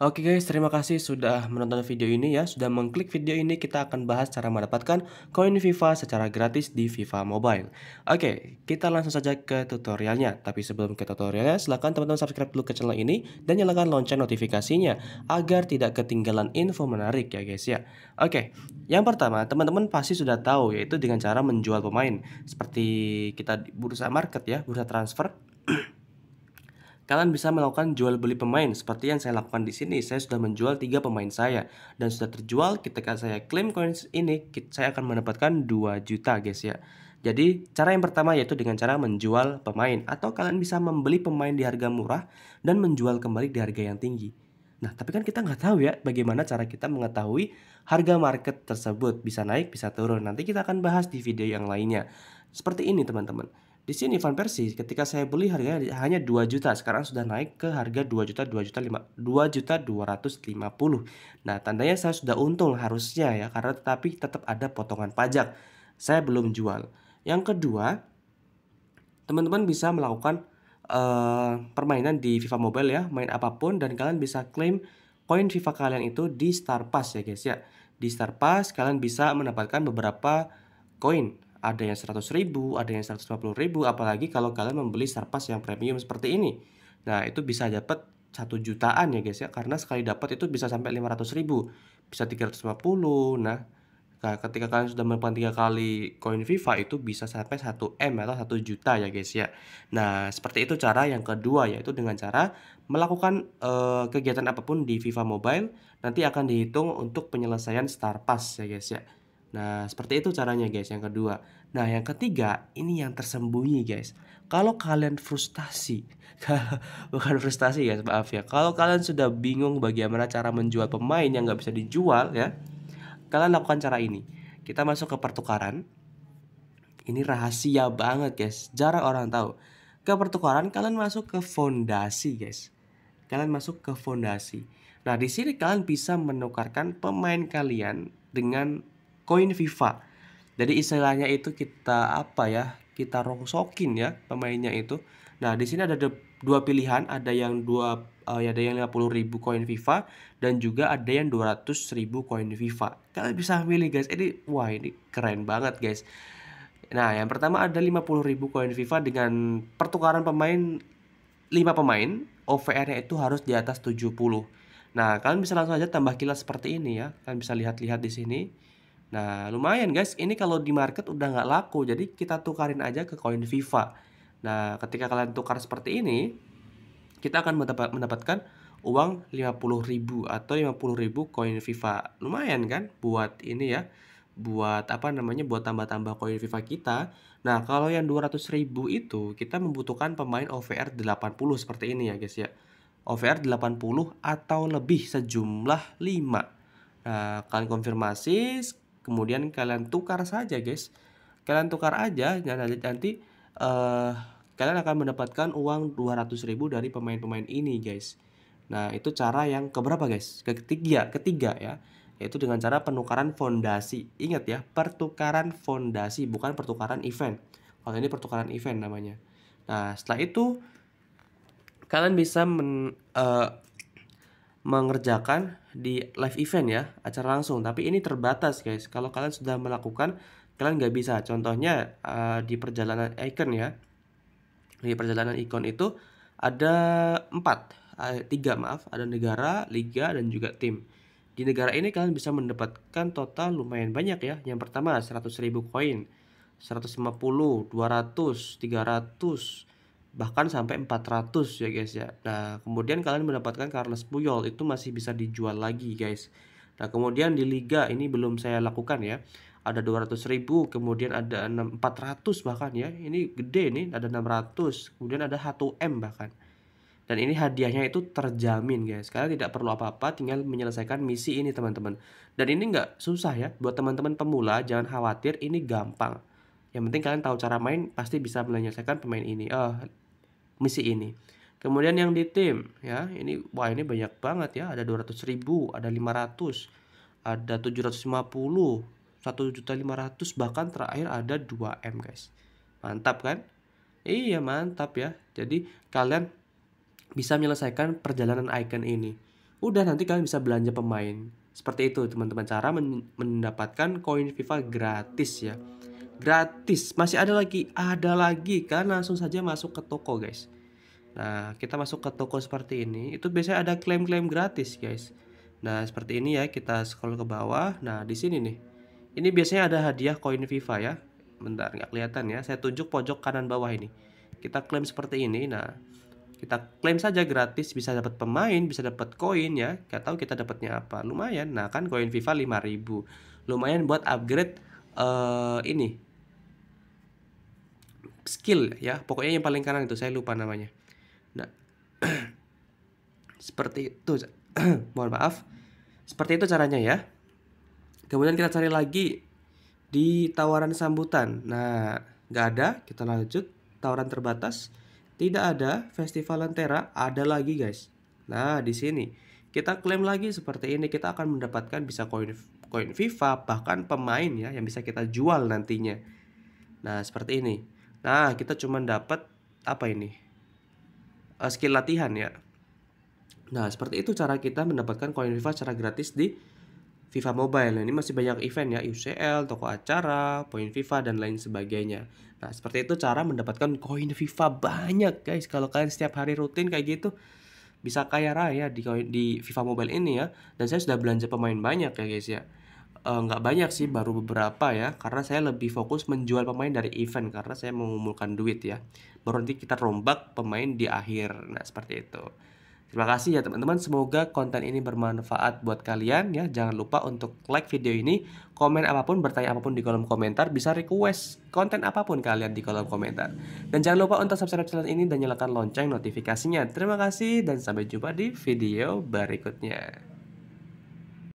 Oke guys, terima kasih sudah menonton video ini ya. Sudah mengklik video ini, kita akan bahas cara mendapatkan koin FIFA secara gratis di FIFA Mobile. Oke, kita langsung saja ke tutorialnya. Tapi sebelum ke tutorialnya, silahkan teman-teman subscribe dulu ke channel ini dan nyalakan lonceng notifikasinya agar tidak ketinggalan info menarik ya guys ya. Oke, yang pertama teman-teman pasti sudah tahu yaitu dengan cara menjual pemain. Seperti kita di bursa market ya, bursa transfer. Kalian bisa melakukan jual beli pemain seperti yang saya lakukan di sini. Saya sudah menjual tiga pemain saya dan sudah terjual. Ketika saya klaim coins ini, saya akan mendapatkan 2 juta guys ya. Jadi cara yang pertama yaitu dengan cara menjual pemain atau kalian bisa membeli pemain di harga murah dan menjual kembali di harga yang tinggi. Nah tapi kan kita nggak tahu ya bagaimana cara kita mengetahui harga market tersebut bisa naik bisa turun. Nanti kita akan bahas di video yang lainnya. Seperti ini teman-teman. Di sini Van Persie ketika saya beli harganya hanya 2 juta, sekarang sudah naik ke harga 2 juta 2 juta 5 2 juta 250. Nah, tandanya saya sudah untung harusnya ya karena tetapi tetap ada potongan pajak. Saya belum jual. Yang kedua, teman-teman bisa melakukan uh, permainan di FIFA Mobile ya, main apa pun dan kalian bisa klaim koin FIFA kalian itu di Star Pass ya guys ya. Di Star Pass kalian bisa mendapatkan beberapa koin ada yang 100 ribu, ada yang 150 ribu, apalagi kalau kalian membeli Starpass yang premium seperti ini. Nah, itu bisa dapat satu jutaan ya guys ya, karena sekali dapat itu bisa sampai 500 ribu, bisa 350. Nah, ketika kalian sudah mendapatkan tiga kali koin FIFA itu bisa sampai 1 M atau 1 juta ya guys ya. Nah, seperti itu cara yang kedua yaitu dengan cara melakukan uh, kegiatan apa pun di FIFA Mobile nanti akan dihitung untuk penyelesaian Star Pass ya guys ya. Nah, seperti itu caranya guys yang kedua. Nah, yang ketiga, ini yang tersembunyi guys. Kalau kalian frustasi, bukan frustasi guys, maaf ya. Kalau kalian sudah bingung bagaimana cara menjual pemain yang nggak bisa dijual ya, kalian lakukan cara ini. Kita masuk ke pertukaran. Ini rahasia banget guys, jarang orang tahu. Ke pertukaran kalian masuk ke fondasi guys. Kalian masuk ke fondasi. Nah, di sini kalian bisa menukarkan pemain kalian dengan koin FIFA. Jadi istilahnya itu kita apa ya? Kita rongsokin ya pemainnya itu. Nah, di sini ada dua pilihan, ada yang dua uh, ada yang 50.000 koin FIFA dan juga ada yang 200.000 koin FIFA. Kalian bisa milih guys. Ini wah ini keren banget guys. Nah, yang pertama ada 50.000 koin FIFA dengan pertukaran pemain 5 pemain, OVR-nya itu harus di atas 70. Nah, kalian bisa langsung aja tambah kilas seperti ini ya. Kalian bisa lihat-lihat di sini. Nah, lumayan guys, ini kalau di market udah nggak laku, jadi kita tukarin aja ke koin FIFA. Nah, ketika kalian tukar seperti ini, kita akan mendapat, mendapatkan uang 50.000 atau 50.000 koin FIFA. Lumayan kan buat ini ya, buat apa namanya, buat tambah-tambah koin FIFA kita. Nah, kalau yang 200.000 itu kita membutuhkan pemain OVR 80 seperti ini ya guys ya. OVR 80 atau lebih sejumlah 5. Nah, kalian konfirmasi kemudian kalian tukar saja guys. Kalian tukar aja dan nanti uh, kalian akan mendapatkan uang 200.000 dari pemain-pemain ini guys. Nah itu cara yang keberapa guys? Ketiga ketiga ya. Yaitu dengan cara penukaran fondasi. Ingat ya pertukaran fondasi bukan pertukaran event. Kalau ini pertukaran event namanya. Nah setelah itu kalian bisa men, uh, mengerjakan di live event ya acara langsung. Tapi ini terbatas guys. Kalau kalian sudah melakukan kalian nggak bisa. Contohnya uh, di perjalanan icon ya. Di perjalanan ikon itu ada empat uh, tiga maaf. Ada negara liga dan juga tim. Di negara ini kalian bisa mendapatkan total lumayan banyak ya. Yang pertama 100.000 koin. 150 200 300 bahkan sampai 400 ya guys ya. Nah, kemudian kalian mendapatkan Carlos Puyol itu masih bisa dijual lagi guys. Nah, kemudian di liga ini belum saya lakukan ya. Ada 200.000, kemudian ada 400 bahkan ya. Ini gede nih, ada 600, kemudian ada 1M bahkan. Dan ini hadiahnya itu terjamin guys. Kalian tidak perlu apa-apa, tinggal menyelesaikan misi ini teman-teman. Dan ini nggak susah ya. Buat teman-teman pemula, jangan khawatir, ini gampang. Yang penting kalian tahu cara main, pasti bisa menyelesaikan pemain ini. Oh, misi ini. Kemudian yang di tim ya, ini wah ini banyak banget ya, ada 200 ribu, ada 500, ada 750, 1 juta 500 bahkan terakhir ada 2M guys. Mantap kan? Iya mantap ya. Jadi kalian bisa menyelesaikan perjalanan icon ini. udah nanti kalian bisa belanja pemain seperti itu teman-teman cara men mendapatkan koin FIFA gratis ya gratis. Masih ada lagi. Ada lagi. Kan langsung saja masuk ke toko guys. Nah kita masuk ke toko seperti ini. Itu biasanya ada klaim-klaim gratis guys. Nah seperti ini ya. Kita scroll ke bawah. Nah di sini nih. Ini biasanya ada hadiah koin FIFA ya. Bentar nggak kelihatan ya. Saya tunjuk pojok kanan bawah ini. Kita klaim seperti ini. Nah kita klaim saja gratis. Bisa dapat pemain bisa dapat koin ya. Gak tahu kita dapatnya apa. Lumayan. Nah kan koin FIFA 5000 lumayan buat upgrade uh, ini skill ya pokoknya yang paling kanan itu saya lupa namanya. Nah seperti itu mohon maaf. Seperti itu caranya ya. Kemudian kita cari lagi di tawaran sambutan. Nah nggak ada kita lanjut. Tawaran terbatas tidak ada. Festival Lentera, ada lagi guys. Nah, di sini kita klaim lagi seperti ini, kita akan mendapatkan bisa koin koin FIFA bahkan pemain ya yang bisa kita jual nantinya. Nah, seperti ini. Nah, kita cuma dapat apa ini? Uh, skill latihan ya. Nah, seperti itu cara kita mendapatkan koin FIFA secara gratis di FIFA Mobile. Nah, ini masih banyak event ya, UCL, toko acara, poin FIFA dan lain sebagainya. Nah, seperti itu cara mendapatkan koin FIFA banyak, guys. Kalau kalian setiap hari rutin kayak gitu bisa kaya raya di di FIFA Mobile ini ya. Dan saya sudah belanja pemain banyak ya, guys ya. E, nggak banyak sih, baru beberapa ya. Karena saya lebih fokus menjual pemain dari event karena saya mengumpulkan duit ya. Baru nanti kita rombak pemain di akhir. Nah, seperti itu. Terima kasih ya teman-teman, semoga konten ini bermanfaat buat kalian ya. Jangan lupa untuk like video ini, komen apa pun, bertanya apa pun di kolom komentar, bisa request konten apa pun kalian di kolom komentar. Dan jangan lupa untuk subscribe channel ini dan nyalakan lonceng notifikasinya. Terima kasih dan sampai jumpa di video berikutnya.